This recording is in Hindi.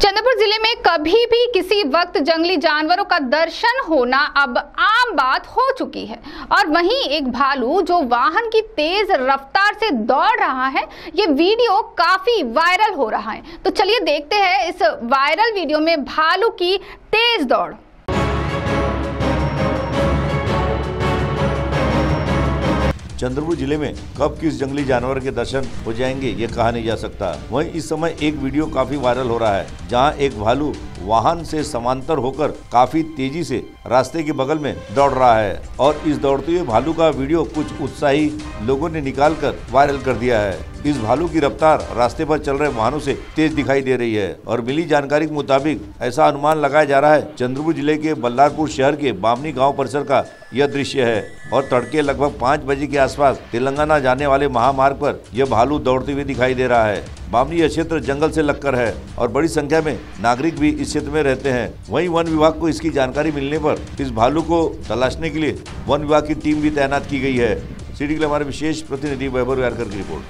चंद्रपुर ज़िले में कभी भी किसी वक्त जंगली जानवरों का दर्शन होना अब आम बात हो चुकी है। और वहीं एक भालू जो वाहन की तेज रफ्तार से दौड़ रहा है, ये वीडियो काफ़ी वायरल हो रहा है। तो चलिए देखते हैं इस वायरल वीडियो में भालू की तेज दौड़। चंद्रपुर ज़िले में कब किस जंगली जानवर के दर्शन हो जाएँगे, ये कहा नहीं जा सकता। वहीं इस समय एक वीडियो काफ़ी वायरल हो रहा है, जहाँ एक भालू वाहन से समांतर होकर काफ़ी तेज़ी से रास्ते के बगल में दौड़ रहा है और इस दौड़ते हुए भालू का वीडियो कुछ उत्साही लोगों ने निकाल कर वायरल कर दिया है। इस भालू की रफ्तार रास्ते पर चल रहे वाहनों से तेज दिखाई दे रही है और मिली जानकारी के मुताबिक ऐसा अनुमान लगाया जा रहा है चंद्रपुर ज़िले के बल्लारपुर शहर के बामनी गाँव परिसर का यह दृश्य है और तड़के लगभग पाँच बजे के आसपास तेलंगाना जाने वाले महामार्ग पर यह भालू दौड़ते हुए दिखाई दे रहा है। बामनी यह क्षेत्र जंगल से लगकर है और बड़ी संख्या में नागरिक भी इस क्षेत्र में रहते हैं। वहीं वन विभाग को इसकी जानकारी मिलने पर इस भालू को तलाशने के लिए वन विभाग की टीम भी तैनात की गई है। सिटी के लिए हमारे विशेष प्रतिनिधि वैभव की रिपोर्ट।